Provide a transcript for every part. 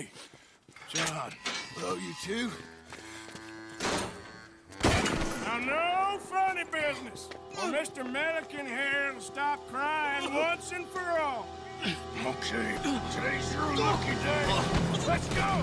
Hey, John. Hello, you two. Now, no funny business. Or Mr. Milliken here will stop crying once and for all. Okay, today's your lucky day. Let's go!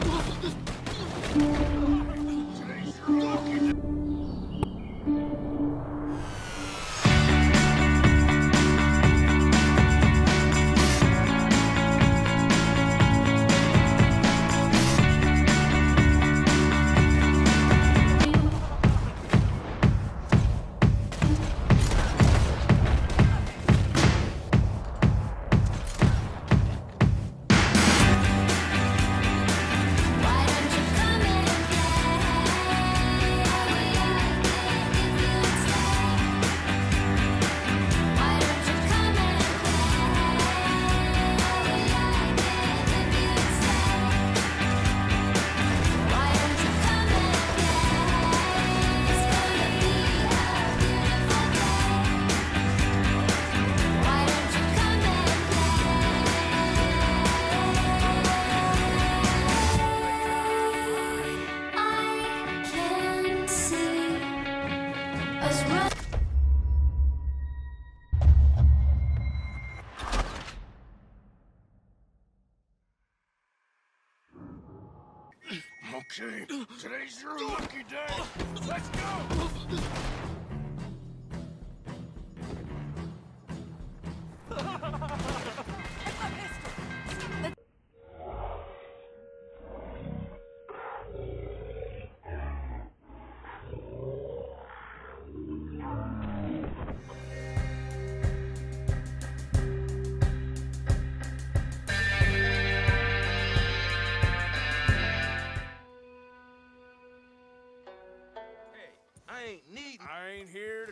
Okay, today's your lucky day. Let's go!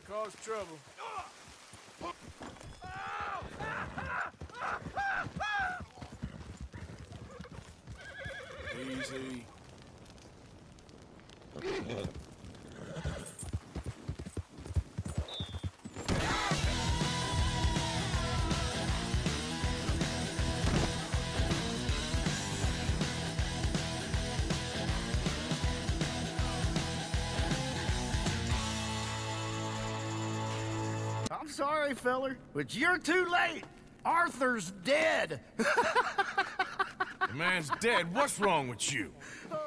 cause trouble. Easy. I'm sorry, feller, but you're too late. Arthur's dead. The man's dead. What's wrong with you?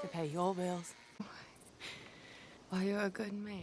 to pay your bills. Well, you're a good man.